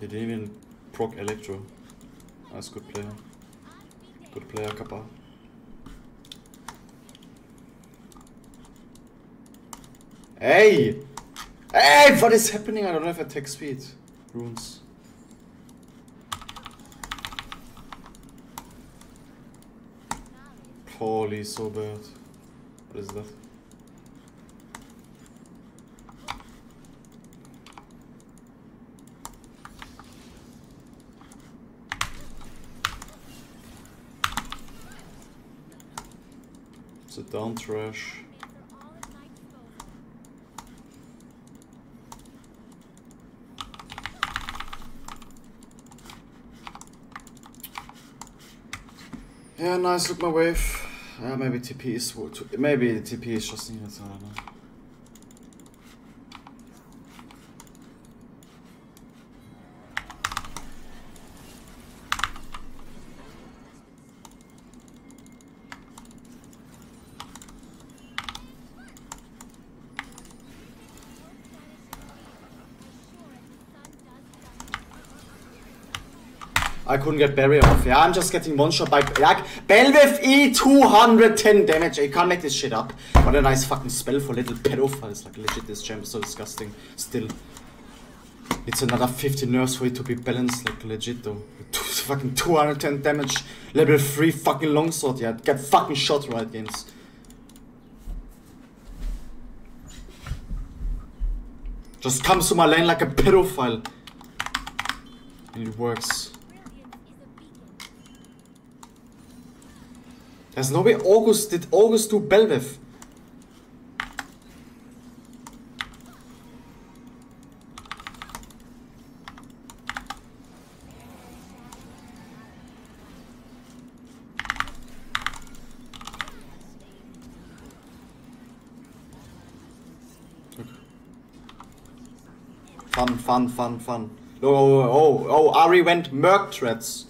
He didn't even er er proc Electro. Nice, good player. Good player, Kappa. Hey! Hey, what is happening? I don't have attack speed. Runes. Holy, so bad. What is that? A down trash. Yeah, nice, look my wave. Uh, maybe TP is maybe the TP is just needed, I don't know. I couldn't get barrier off. Yeah, I'm just getting one shot by... Yeah, Bel'Veth E 210 damage. You can't make this shit up. What a nice fucking spell for little pedophiles. Like, legit, this champ is so disgusting. Still. It's another 50 nerfs for it to be balanced. Like, legit, though. Two, fucking 210 damage. Level 3 fucking longsword. Yeah, get fucking shot right, games. Just comes to my lane like a pedophile. And it works. There's no way August did August do Bel'Veth. Fun, fun, fun, fun. Oh, oh, oh, oh, Ahri went Merc treads.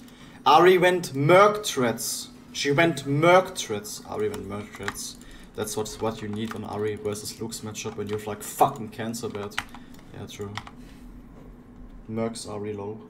Ahri went Merc treads. She went Merc treads. Ahri went Merc treads. That's what what you need on Ahri versus Lux matchup when you have like fucking cancer bad. Yeah, true. Mercs are low.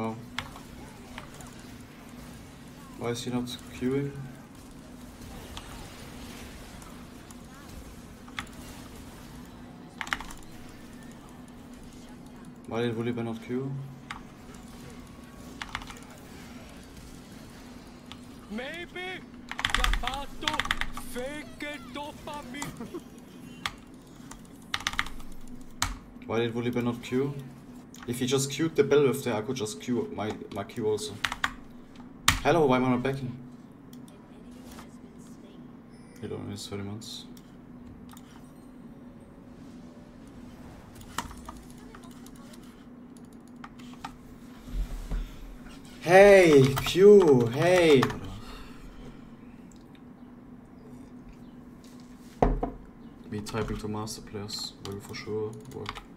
Why is he not queuing? Why did Volibear not queue? Maybe Zapato fake dopamine. Why did Volibear not queue? If he just queued the Bel'Veth there, I could just queue my, my queue also. Hello, why am I not backing? Only is 30 months. Hey, Q, hey! Me typing to master players will for sure work.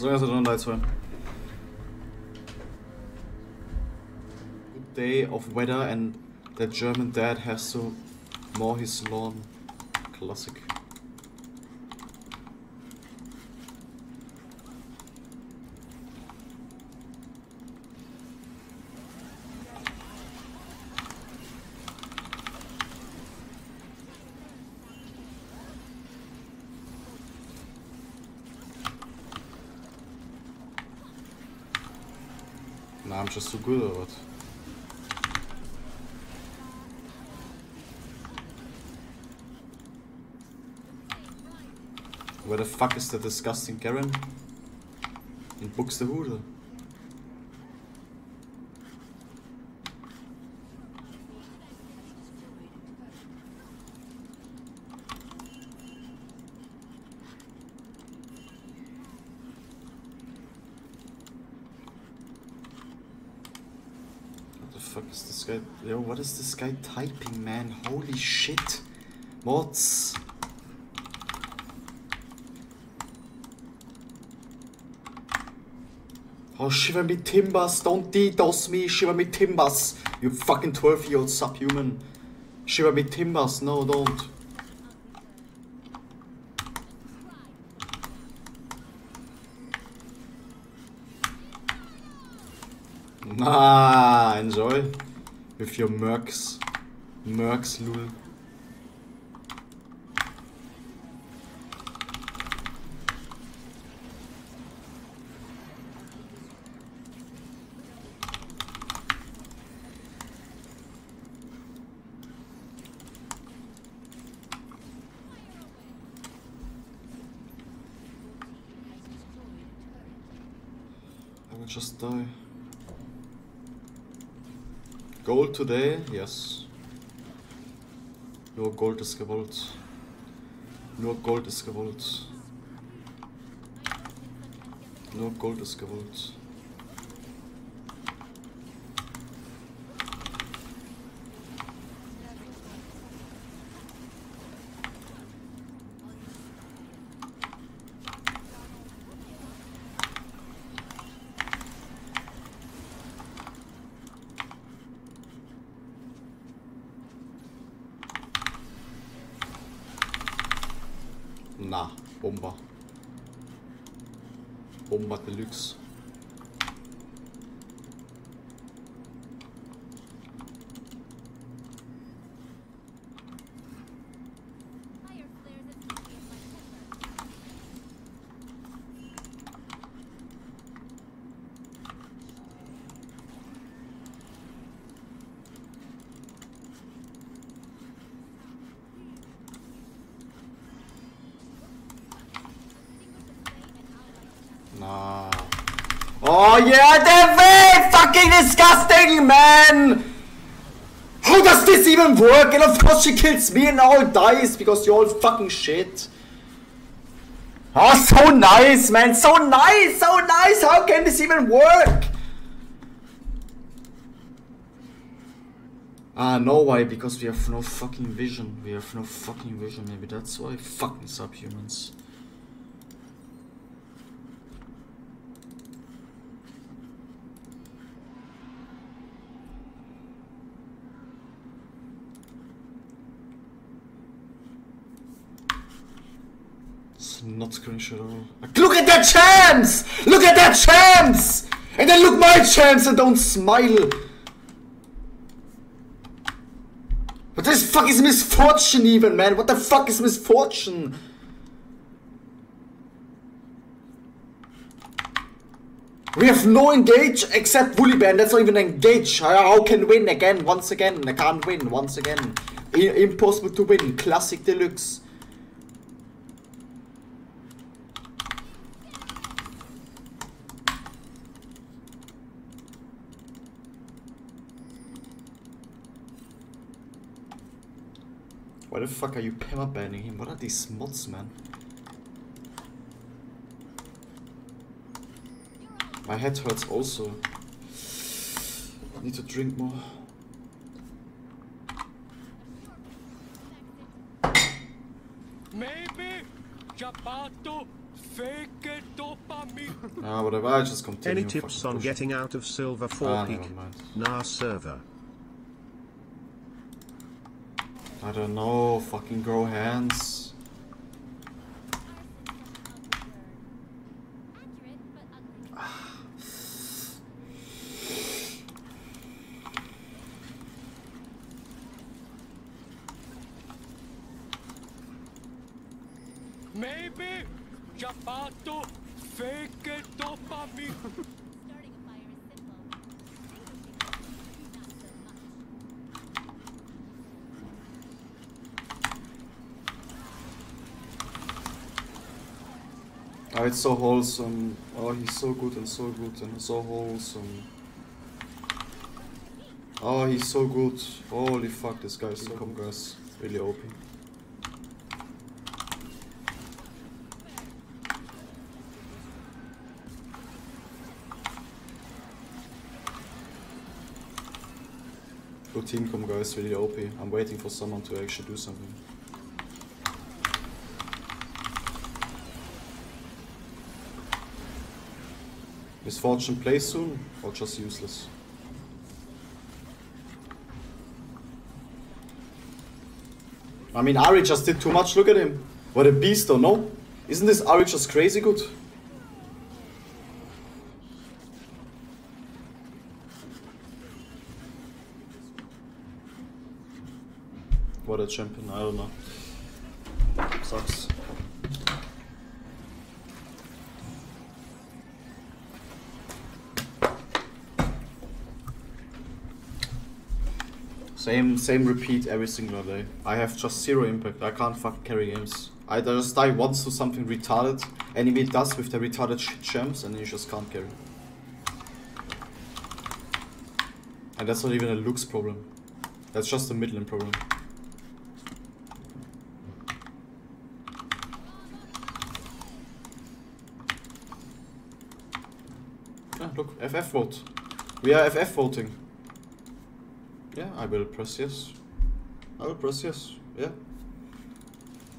Dann da jetzt Good day of weather and that German dad has to More his lawn. Classic. Nah, I'm just so good or what? Where the fuck is the disgusting Karen? In books, the Buxtehude. Fuck is this guy? Yo, what is this guy typing, man? Holy shit. Mods. Oh, shiver me timbers, don't DDoS me, shiver me timbers, you fucking 12 year old subhuman. Shiver me timbers, no, don't. Nah, enjoy. With your mercs. Mercs, lul. Just die. Gold today? Yes. Nur Gold ist gewollt. Nur Gold ist gewollt. Nur Gold ist gewollt. Na, Bomber. Bomber Deluxe. Oh yeah, they're very fucking disgusting, man! How does this even work? And of course she kills me and all dies because you're all fucking shit. Oh, so nice, man. So nice, so nice. How can this even work? Ah, no, why? Because we have no fucking vision. We have no fucking vision. Maybe that's why. Fucking subhumans. Not screenshot at all. Look at that chance! Look at that chance! And then look my chance and don't smile. What the fuck is Miss Fortune even, man? What the fuck is Miss Fortune? We have no engage except Woolly Band. That's not even engage. How how can win again? Once again. I can't win. Once again. I- impossible to win. Classic deluxe. Why the fuck are you permabanning him? What are these mods, man? My head hurts also. I need to drink more. Maybe Chapato fake dopamine. Ah, whatever, I just continue. Any tips on push. getting out of Silver 4 Ah, Peak? never mind. NAR server. I don't know. Fucking grow hands. Accurate, but ugly. Maybe Chapato fake it dopamine. Starting a fire is simple. Extinguishing it, not so much. Oh, it's so wholesome. Oh, he's so good and so good and so wholesome. Oh, he's so good. Holy fuck, this guy is so guys. Really OP. Good team come guys, really OP. I'm waiting for someone to actually do something. Miss Fortune play soon or just useless? I mean, Ahri just did too much. Look at him. What a beast, though, no? Isn't this Ahri just crazy good? What a champion, I don't know. Sucks. Same same repeat every single day. I have just zero impact. I can't fucking carry games. I just die once to something retarded. Enemy does with the retarded shit champs and you just can't carry. And that's not even a Lux problem. That's just a midlane problem. Ah, look, FF vote. We are FF voting. Yeah, I will press yes. I will press yes. Yeah.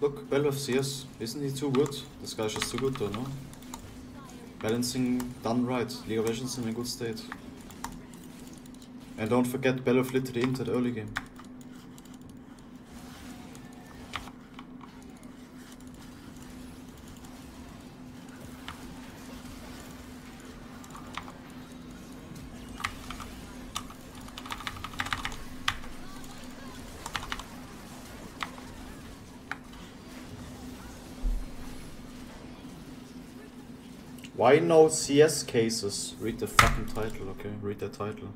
Look, Bel'Veth CS. Isn't he too good? This guy's just too good though, no? Balancing done right. League of Legends in a good state. And don't forget Bel'Veth lit the int early game. Why no CS cases? Read the fucking title, okay? Read the title.